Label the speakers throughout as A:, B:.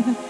A: Ha ha
B: ha.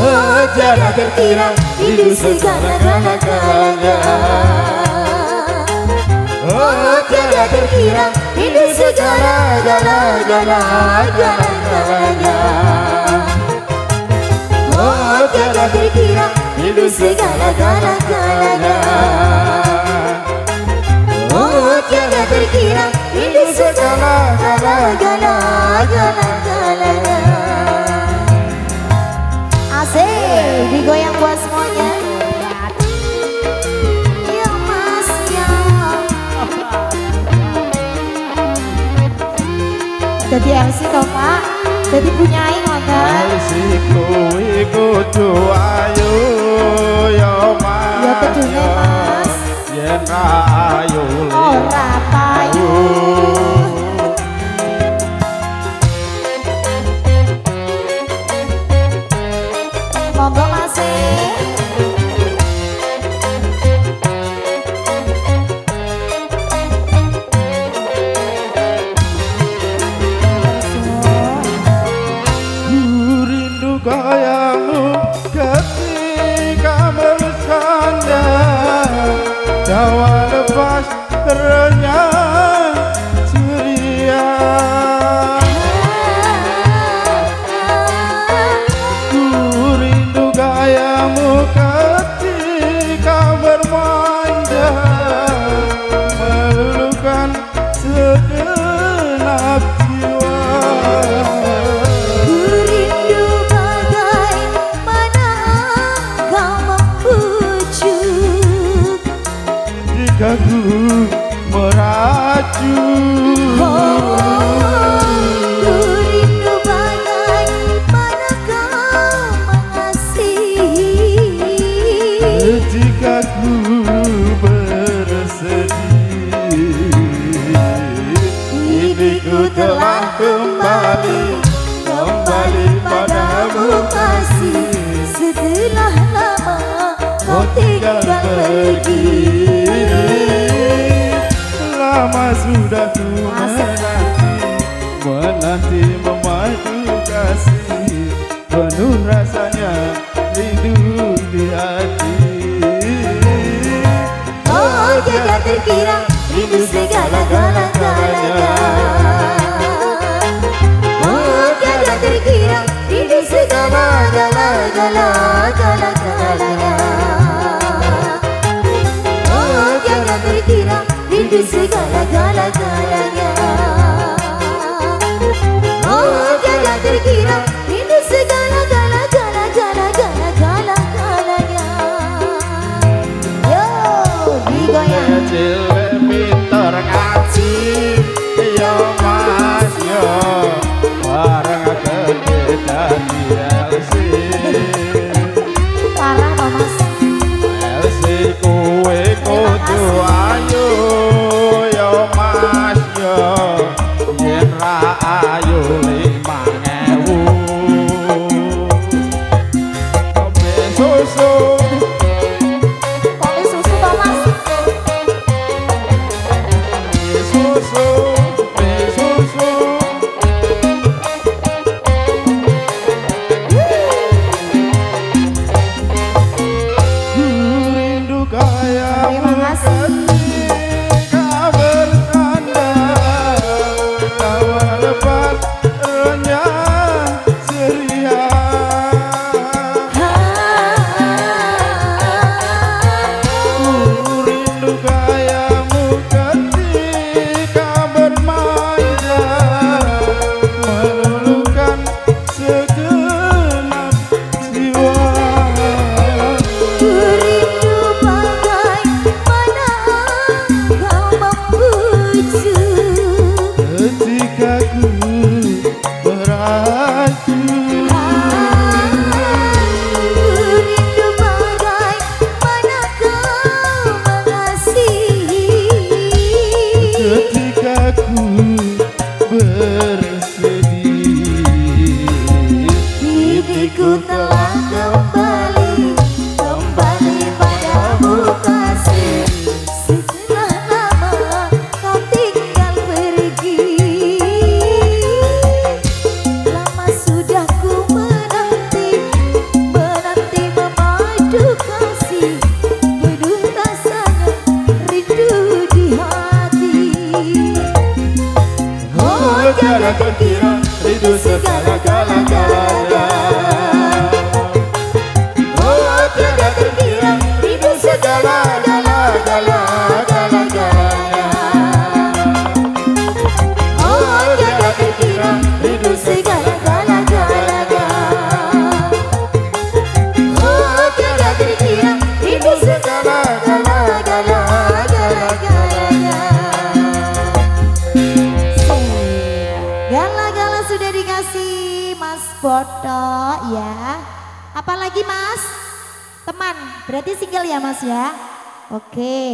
B: Tiada terkira rindu segala-galanya Oh tiada terkira rindu segala-galanya Oh tiada terkira hidup segala-galanya Oh tiada terkira hidup segala-galanya Asik Jadi MC toh pak? Jadi punya
A: kowe kudu ayo ya mas
B: Ya kedune mas.
A: Yen ra ayo
B: Ora payu
A: Jawa lepas renyah ceria. Ku rindu gayamu telah kembali Kembali padamu
B: kasih. Setelah lama kau tinggal pergi.
A: Lama sudah ku menanti Menanti memadu kasih. Penuh rasanya rindu di hati.
B: Oh tiada terkira rindu segala-galanya Oh tiada terkira rindu segala-galanya Oh tiada terkira rindu segala-galanya Oh terkira Rindu segala-gala-galanya Oh
C: Boto ya Apalagi Mas? Teman, berarti single ya Mas ya? Oke